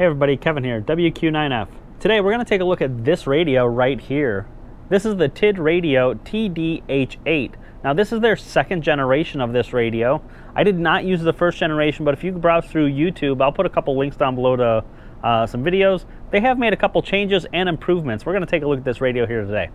Hey everybody, Kevin here, WQ9F. Today we're going to take a look at this radio right here. This is the TID Radio TDH8. Now this is their second generation of this radio. I did not use the first generation, but if you browse through YouTube, I'll put a couple links down below to uh, some videos. They have made a couple changes and improvements. We're going to take a look at this radio here today.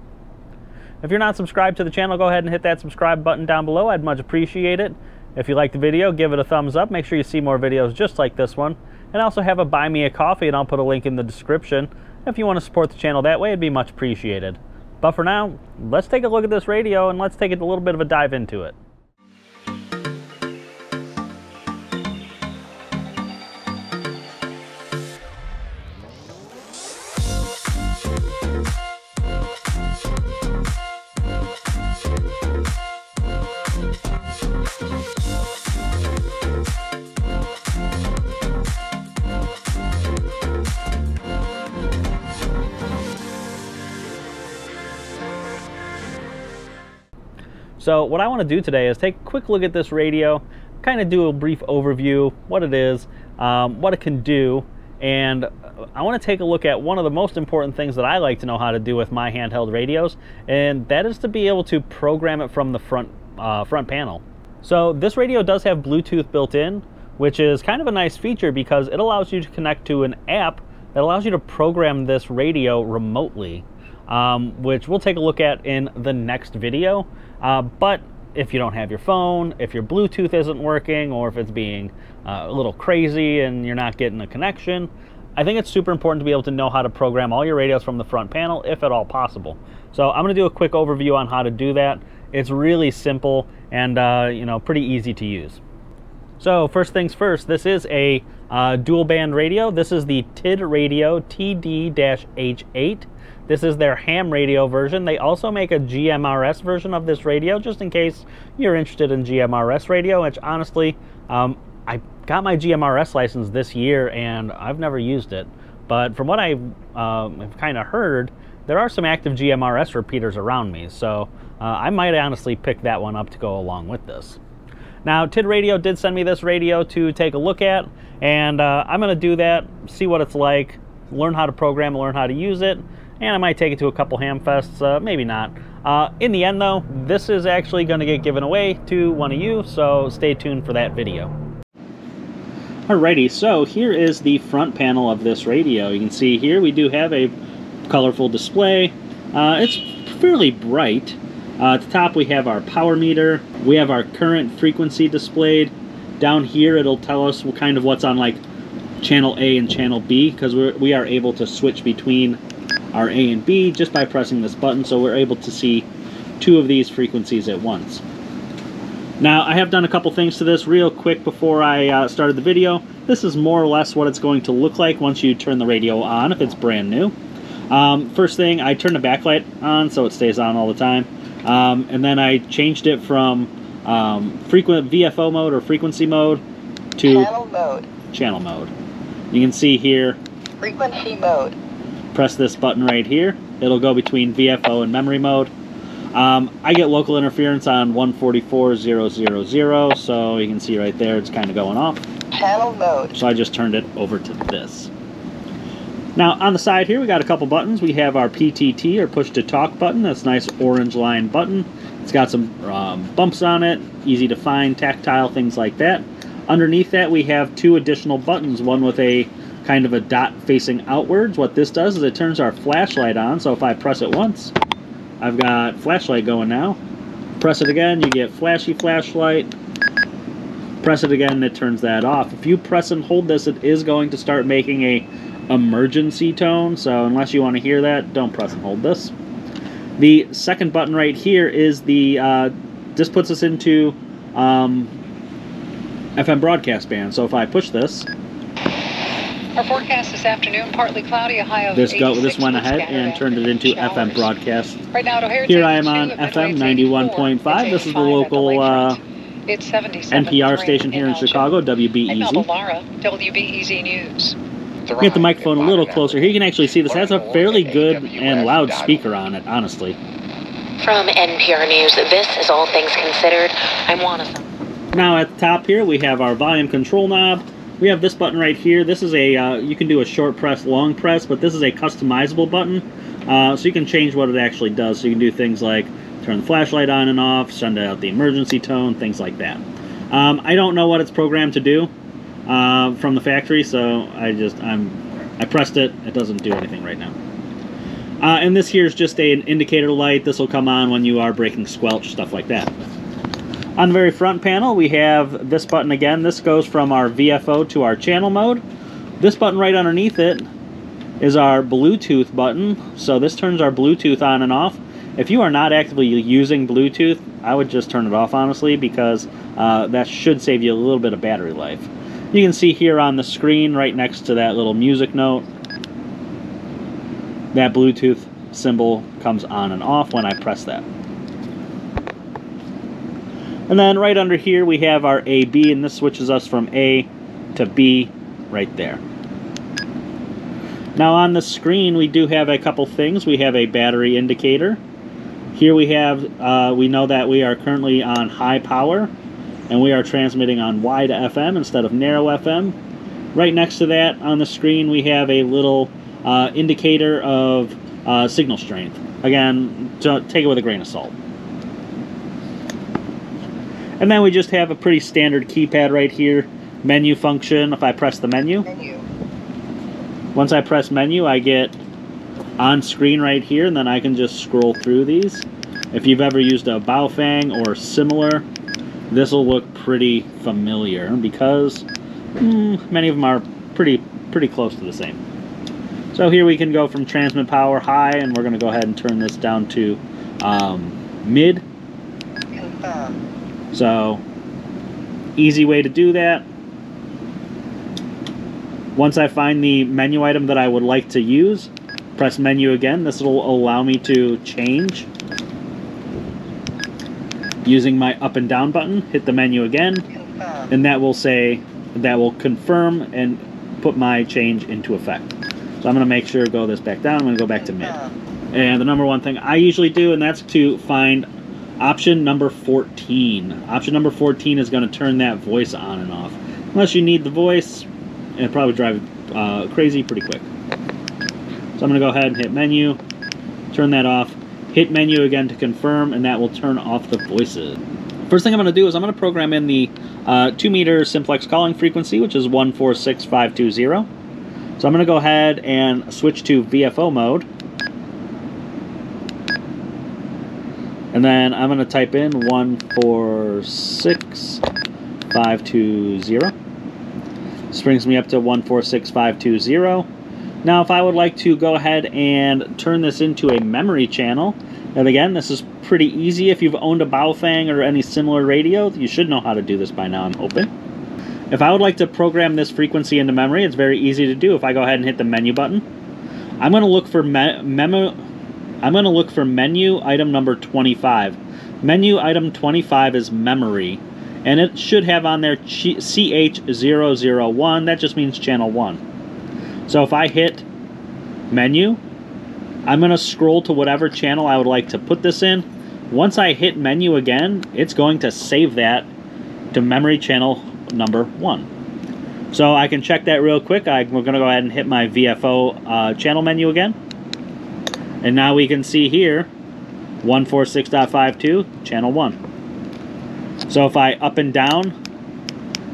If you're not subscribed to the channel, go ahead and hit that subscribe button down below. I'd much appreciate it. If you like the video, give it a thumbs up. Make sure you see more videos just like this one and I also have a buy me a coffee and I'll put a link in the description. If you want to support the channel that way, it'd be much appreciated. But for now, let's take a look at this radio and let's take a little bit of a dive into it. So what I want to do today is take a quick look at this radio, kind of do a brief overview, what it is, um, what it can do, and I want to take a look at one of the most important things that I like to know how to do with my handheld radios, and that is to be able to program it from the front, uh, front panel. So this radio does have Bluetooth built in, which is kind of a nice feature because it allows you to connect to an app that allows you to program this radio remotely um, which we'll take a look at in the next video. Uh, but if you don't have your phone, if your Bluetooth isn't working, or if it's being uh, a little crazy and you're not getting a connection, I think it's super important to be able to know how to program all your radios from the front panel, if at all possible. So I'm going to do a quick overview on how to do that. It's really simple and uh, you know pretty easy to use. So first things first, this is a uh, dual band radio. This is the TID Radio TD-H8. This is their ham radio version. They also make a GMRS version of this radio, just in case you're interested in GMRS radio, which honestly, um, I got my GMRS license this year and I've never used it. But from what I um, have kind of heard, there are some active GMRS repeaters around me, so uh, I might honestly pick that one up to go along with this. Now, TID Radio did send me this radio to take a look at, and uh, I'm going to do that, see what it's like, learn how to program, learn how to use it, and I might take it to a couple hamfests, uh, maybe not. Uh, in the end though, this is actually going to get given away to one of you, so stay tuned for that video. Alrighty, so here is the front panel of this radio. You can see here we do have a colorful display. Uh, it's fairly bright. Uh, at the top we have our power meter. We have our current frequency displayed. Down here it'll tell us what kind of what's on like channel A and channel B because we are able to switch between our A and B just by pressing this button so we're able to see two of these frequencies at once. Now I have done a couple things to this real quick before I uh, started the video. This is more or less what it's going to look like once you turn the radio on if it's brand new. Um, first thing, I turn the backlight on so it stays on all the time. Um, and then I changed it from um, frequent VFO mode or frequency mode to channel mode. Channel mode. You can see here. Frequency mode press this button right here. It'll go between VFO and memory mode. Um, I get local interference on 144.000, so you can see right there it's kind of going off. Channel mode. So I just turned it over to this. Now on the side here we got a couple buttons. We have our PTT or push to talk button. That's a nice orange line button. It's got some um, bumps on it, easy to find, tactile, things like that. Underneath that we have two additional buttons, one with a kind of a dot facing outwards. What this does is it turns our flashlight on. So if I press it once, I've got flashlight going now. Press it again, you get flashy flashlight. Press it again, it turns that off. If you press and hold this, it is going to start making a emergency tone. So unless you want to hear that, don't press and hold this. The second button right here is the, uh, this puts us into um, FM broadcast band. So if I push this, our forecast this afternoon, partly cloudy, a high of This go this went ahead and turned it into showers. FM broadcast. Right now, Here I am on FM 91.5. This is the local uh, it's NPR station here in Chicago, WBEZ. Lara, WBEZ News. Get the microphone a little closer. Here you can actually see this has a fairly good and loud speaker on it, honestly. From NPR News, this is All Things Considered. I'm Juana. Now at the top here we have our volume control knob. we have this button right here. This is a, uh, you can do a short press, long press, but this is a customizable button. Uh, so you can change what it actually does. So you can do things like turn the flashlight on and off, send out the emergency tone, things like that. Um, I don't know what it's programmed to do uh, from the factory, so I just, I'm, I pressed it. It doesn't do anything right now. Uh, and this here is just a, an indicator light. This will come on when you are breaking squelch, stuff like that. On the very front panel, we have this button again. This goes from our VFO to our channel mode. This button right underneath it is our Bluetooth button. So this turns our Bluetooth on and off. If you are not actively using Bluetooth, I would just turn it off, honestly, because uh, that should save you a little bit of battery life. You can see here on the screen, right next to that little music note, that Bluetooth symbol comes on and off when I press that. And then right under here we have our AB, and this switches us from A to B right there. Now on the screen we do have a couple things. We have a battery indicator. Here we have, uh, we know that we are currently on high power, and we are transmitting on wide FM instead of narrow FM. Right next to that on the screen we have a little uh, indicator of uh, signal strength. Again, take it with a grain of salt. And then we just have a pretty standard keypad right here. Menu function, if I press the menu. Menu. Once I press menu, I get on screen right here, and then I can just scroll through these. If you've ever used a Baofeng or similar, this will look pretty familiar because mm, many of them are pretty pretty close to the same. So here we can go from transmit power high, and we're going to go ahead and turn this down to um, mid. So, easy way to do that. Once I find the menu item that I would like to use, press menu again. This will allow me to change. Using my up and down button, hit the menu again, and that will say, that will confirm and put my change into effect. So I'm going to make sure go this back down. I'm going to go back to mid. And the number one thing I usually do, and that's to find option number 14. Option number 14 is going to turn that voice on and off. Unless you need the voice, it'll probably drive uh, crazy pretty quick. So I'm going to go ahead and hit menu, turn that off, hit menu again to confirm, and that will turn off the voices. First thing I'm going to do is I'm going to program in the uh, 2 meter simplex calling frequency, which is 146520. So I'm going to go ahead and switch to VFO mode. And then I'm going to type in 146520. This brings me up to 146520. Now, if I would like to go ahead and turn this into a memory channel, and again, this is pretty easy. If you've owned a Baofeng or any similar radio, you should know how to do this by now, I'm hoping. If I would like to program this frequency into memory, it's very easy to do. If I go ahead and hit the menu button, I'm going to look for me memo. I'm going to look for menu item number 25. Menu item 25 is memory, and it should have on there CH001. That just means channel 1. So if I hit menu, I'm going to scroll to whatever channel I would like to put this in. Once I hit menu again, it's going to save that to memory channel number 1. So I can check that real quick. I, we're going to go ahead and hit my VFO uh, channel menu again. And now we can see here 146.52, channel 1. So if I up and down,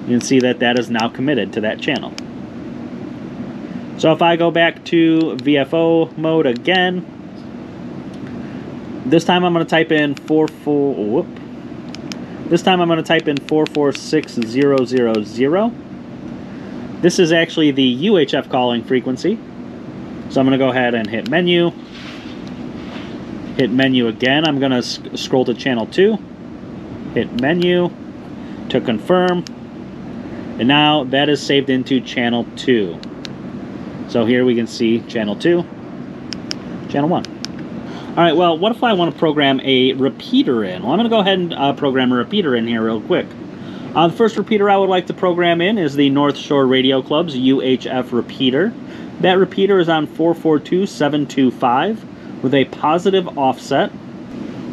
you can see that that is now committed to that channel. So if I go back to VFO mode again, this time I'm going to type in 44, whoop. This time I'm going to type in 446000. This is actually the UHF calling frequency. So I'm going to go ahead and hit menu. Hit menu again. I'm going to sc scroll to channel 2. Hit menu to confirm. And now that is saved into channel 2. So here we can see channel 2, channel 1. All right, well, what if I want to program a repeater in? Well, I'm going to go ahead and uh, program a repeater in here real quick. Uh, the first repeater I would like to program in is the North Shore Radio Club's UHF repeater. That repeater is on 442725 with a positive offset.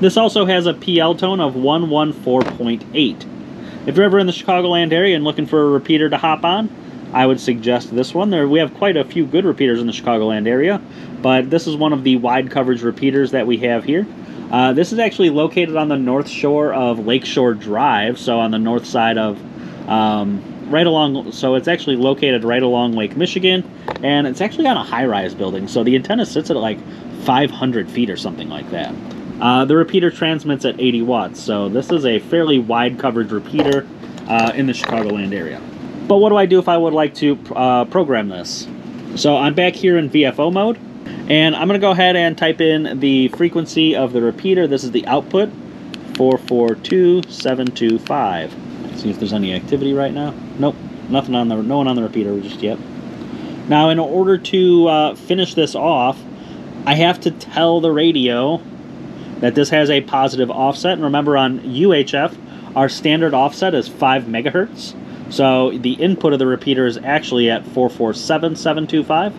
This also has a PL tone of 114.8. If you're ever in the Chicagoland area and looking for a repeater to hop on, I would suggest this one. There, we have quite a few good repeaters in the Chicagoland area, but this is one of the wide coverage repeaters that we have here. Uh, this is actually located on the north shore of Lakeshore Drive, so on the north side of, um, right along, so it's actually located right along Lake Michigan, and it's actually on a high-rise building, so the antenna sits at like 500 feet or something like that. Uh, the repeater transmits at 80 watts, so this is a fairly wide coverage repeater uh, in the Chicagoland area. But what do I do if I would like to uh, program this? So I'm back here in VFO mode, and I'm going to go ahead and type in the frequency of the repeater. This is the output, 442725. See if there's any activity right now. Nope, nothing on the, no one on the repeater just yet. Now, in order to uh, finish this off, I have to tell the radio that this has a positive offset. And remember on UHF, our standard offset is 5 megahertz. So the input of the repeater is actually at 447725.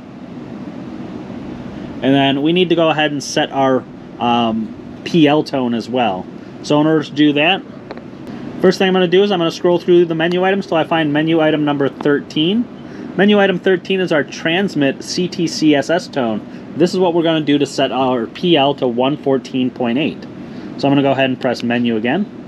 And then we need to go ahead and set our um, PL tone as well. So in order to do that, first thing I'm going to do is I'm going to scroll through the menu items till I find menu item number 13. Menu item 13 is our transmit CTCSS tone. This is what we're going to do to set our PL to 114.8. So I'm going to go ahead and press menu again.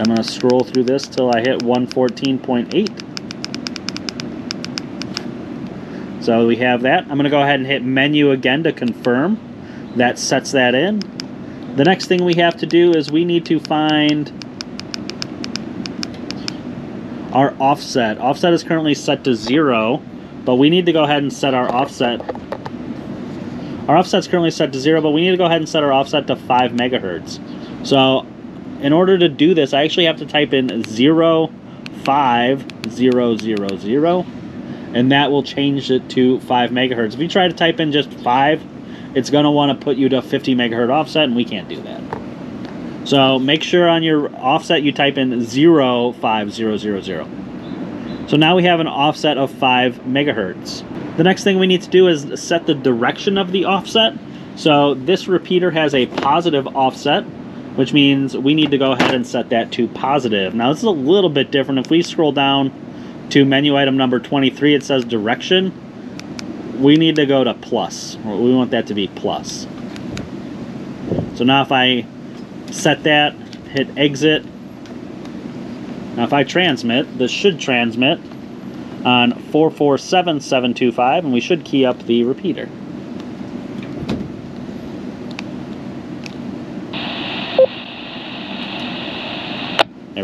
I'm going to scroll through this till I hit 114.8. So we have that. I'm going to go ahead and hit menu again to confirm. That sets that in. The next thing we have to do is we need to find our offset. Offset is currently set to zero. But we need to go ahead and set our offset. Our offset's currently set to zero, but we need to go ahead and set our offset to 5 megahertz. So in order to do this, I actually have to type in 0, 5, 0, 0, 0, and that will change it to 5 megahertz. If you try to type in just 5, it's going to want to put you to 50 megahertz offset, and we can't do that. So make sure on your offset you type in 0, 5, 0, 0, 0. So now we have an offset of 5 megahertz. The next thing we need to do is set the direction of the offset. So this repeater has a positive offset, which means we need to go ahead and set that to positive. Now this is a little bit different. If we scroll down to menu item number 23, it says direction. We need to go to plus. We want that to be plus. So now if I set that, hit exit, now if I transmit, this should transmit on 447725 and we should key up the repeater.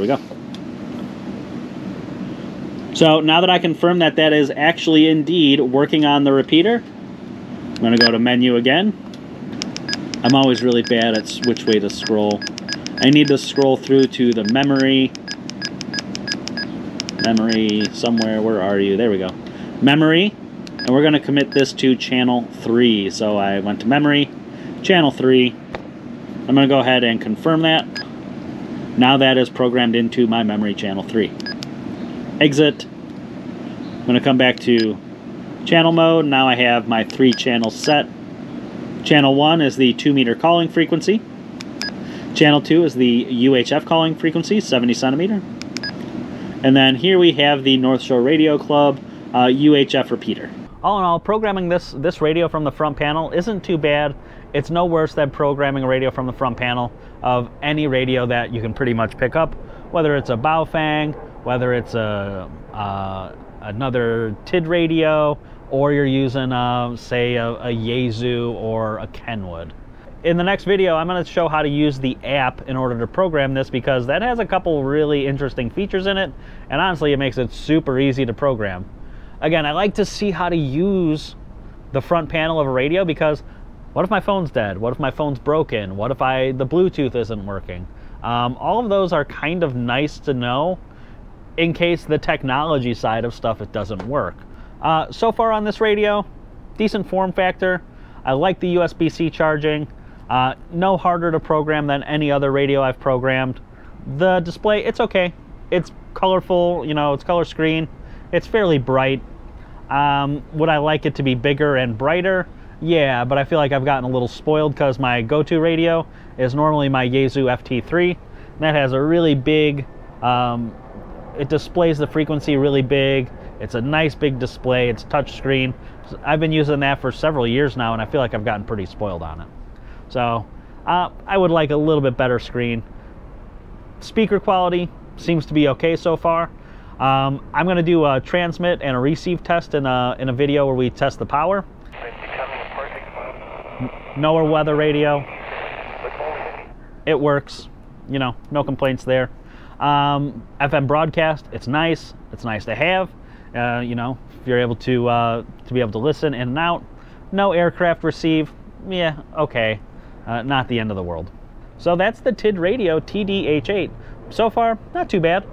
We go. So now that I confirm that that is actually indeed working on the repeater, I'm going to go to menu again. I'm always really bad at which way to scroll. I need to scroll through to the memory, memory somewhere. Where are you? There we go. Memory. And we're going to commit this to channel 3. So I went to memory, channel 3. I'm going to go ahead and confirm that. Now that is programmed into my memory channel 3. Exit. I'm going to come back to channel mode. Now I have my three channels set. Channel 1 is the 2 meter calling frequency. Channel 2 is the UHF calling frequency, 70 centimeter. And then here we have the North Shore Radio Club uh, UHF repeater. All in all, programming this, this radio from the front panel isn't too bad. It's no worse than programming a radio from the front panel of any radio that you can pretty much pick up, whether it's a Baofeng, whether it's a, uh, another TID radio, or you're using, uh, say, a, a Yaesu or a Kenwood in the next video, I'm going to show how to use the app in order to program this because that has a couple really interesting features in it. And honestly, it makes it super easy to program. Again, I like to see how to use the front panel of a radio because what if my phone's dead? What if my phone's broken? What if I the Bluetooth isn't working? Um, all of those are kind of nice to know in case the technology side of stuff it doesn't work. Uh, so far on this radio, decent form factor. I like the USB-C charging. Uh, no harder to program than any other radio I've programmed. The display, it's okay. It's colorful, you know, it's color screen. It's fairly bright. Um, would I like it to be bigger and brighter? Yeah, but I feel like I've gotten a little spoiled because my go-to radio is normally my Yaesu FT3. That has a really big, um, it displays the frequency really big. It's a nice big display. It's touchscreen. I've been using that for several years now, and I feel like I've gotten pretty spoiled on it. So uh, I would like a little bit better screen. Speaker quality seems to be okay so far. Um, I'm going to do a transmit and a receive test in a, in a video where we test the power. NOAA weather radio. It works. You know, no complaints there. Um, FM broadcast, it's nice. It's nice to have. Uh, you know, if you're able to uh, to be able to listen in and out. No aircraft receive. Yeah, okay. Uh, not the end of the world. So that's the TID Radio TDH8. So far, not too bad.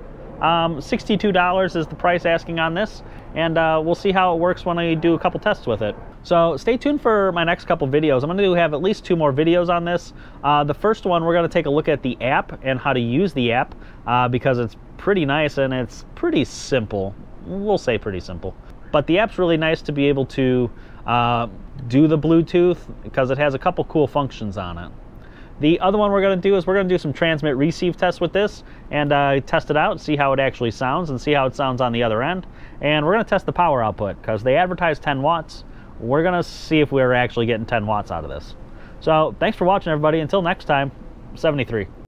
Um, $62 is the price asking on this, and uh, we'll see how it works when I do a couple tests with it. So stay tuned for my next couple videos. I'm going to have at least two more videos on this. Uh, the first one, we're going to take a look at the app and how to use the app uh, because it's pretty nice and it's pretty simple. We'll say pretty simple. But the app's really nice to be able to uh, do the Bluetooth because it has a couple cool functions on it. The other one we're going to do is we're going to do some transmit receive tests with this and uh, test it out, see how it actually sounds and see how it sounds on the other end. And we're going to test the power output because they advertise 10 watts. We're going to see if we're actually getting 10 watts out of this. So thanks for watching everybody. Until next time, 73.